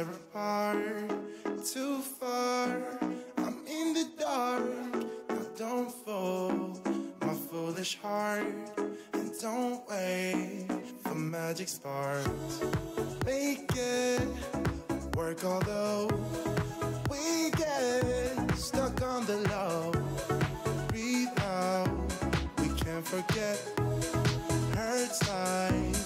tear apart. Too far, I'm in the dark. Don't fool my foolish heart. And don't wait for magic sparks. Make it work, although we get stuck on the low. Breathe out, we can't forget. Hurts like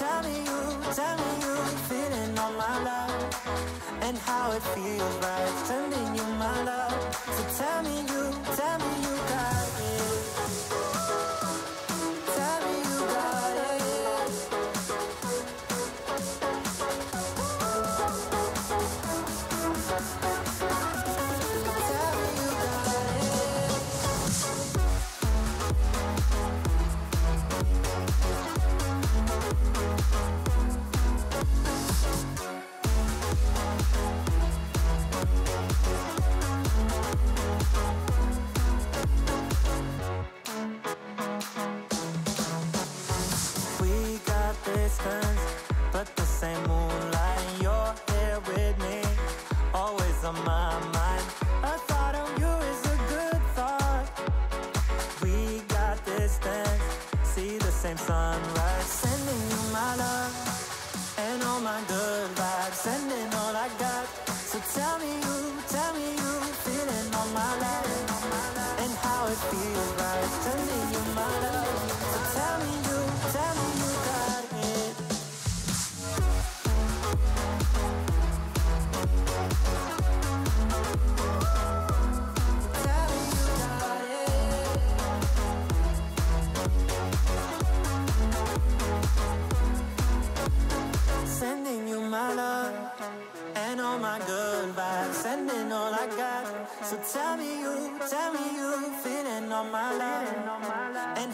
tell me you, tell me you feeling all my love and how it feels right sending you my love. So tell me you, tell me you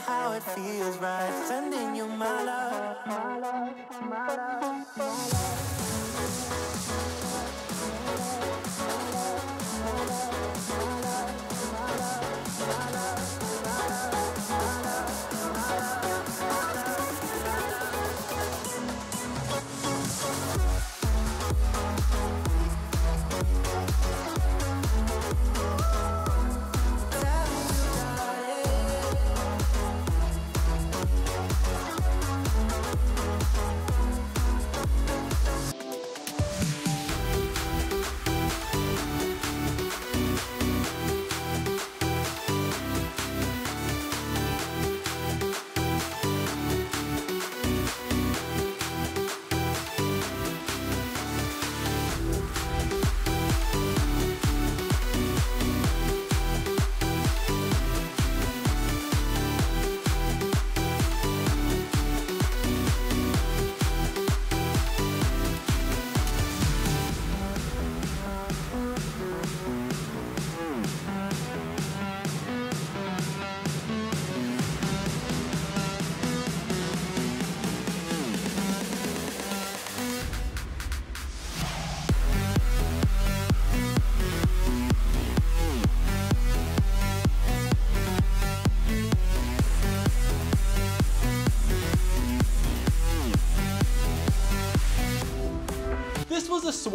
how it feels right. Sending you my love. Tell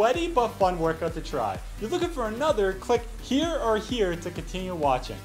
sweaty but fun workout to try. If you're looking for another, click here or here to continue watching.